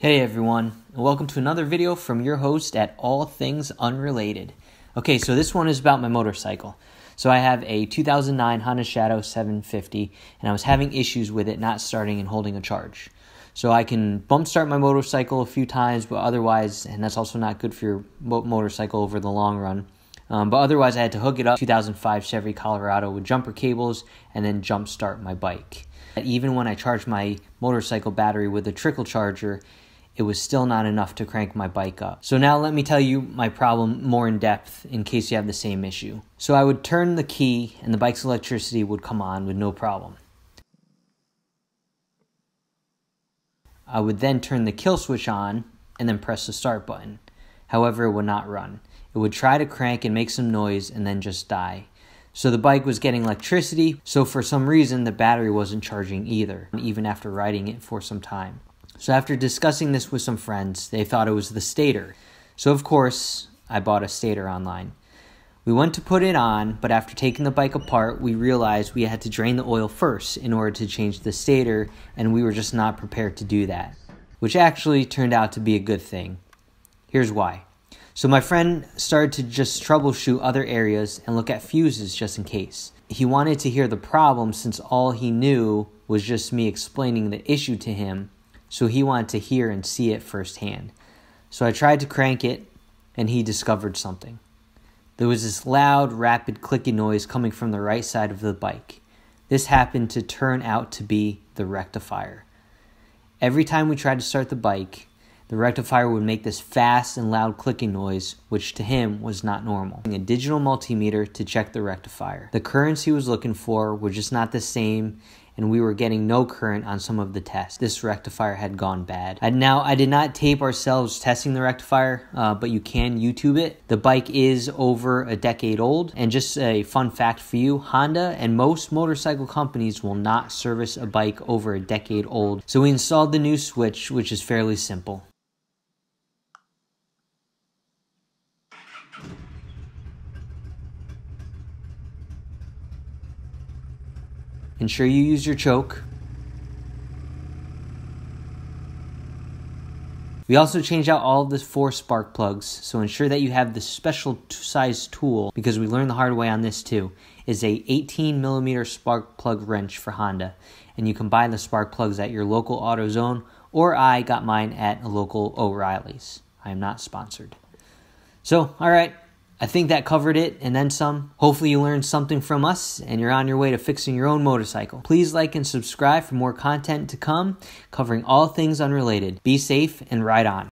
Hey everyone, and welcome to another video from your host at All Things Unrelated. Okay, so this one is about my motorcycle. So I have a 2009 Honda Shadow 750, and I was having issues with it not starting and holding a charge. So I can bump start my motorcycle a few times, but otherwise, and that's also not good for your motorcycle over the long run. Um, but otherwise, I had to hook it up 2005 Chevy Colorado with jumper cables and then jump start my bike. Even when I charged my motorcycle battery with a trickle charger, it was still not enough to crank my bike up. So now let me tell you my problem more in depth in case you have the same issue. So I would turn the key and the bike's electricity would come on with no problem. I would then turn the kill switch on and then press the start button. However, it would not run. It would try to crank and make some noise and then just die. So the bike was getting electricity, so for some reason the battery wasn't charging either, even after riding it for some time. So after discussing this with some friends, they thought it was the stator. So of course, I bought a stator online. We went to put it on, but after taking the bike apart, we realized we had to drain the oil first in order to change the stator, and we were just not prepared to do that, which actually turned out to be a good thing. Here's why. So my friend started to just troubleshoot other areas and look at fuses just in case. He wanted to hear the problem since all he knew was just me explaining the issue to him so he wanted to hear and see it firsthand. So I tried to crank it, and he discovered something. There was this loud, rapid clicking noise coming from the right side of the bike. This happened to turn out to be the rectifier. Every time we tried to start the bike, the rectifier would make this fast and loud clicking noise, which to him was not normal. A digital multimeter to check the rectifier. The currents he was looking for were just not the same, and we were getting no current on some of the tests. This rectifier had gone bad. And now, I did not tape ourselves testing the rectifier, uh, but you can YouTube it. The bike is over a decade old. And just a fun fact for you Honda and most motorcycle companies will not service a bike over a decade old. So we installed the new switch, which is fairly simple. Ensure you use your choke. We also changed out all of the four spark plugs, so ensure that you have the special size tool, because we learned the hard way on this too, is a 18 millimeter spark plug wrench for Honda. And you can buy the spark plugs at your local AutoZone, or I got mine at a local O'Reilly's. I am not sponsored. So, alright, I think that covered it and then some. Hopefully, you learned something from us and you're on your way to fixing your own motorcycle. Please like and subscribe for more content to come covering all things unrelated. Be safe and ride on.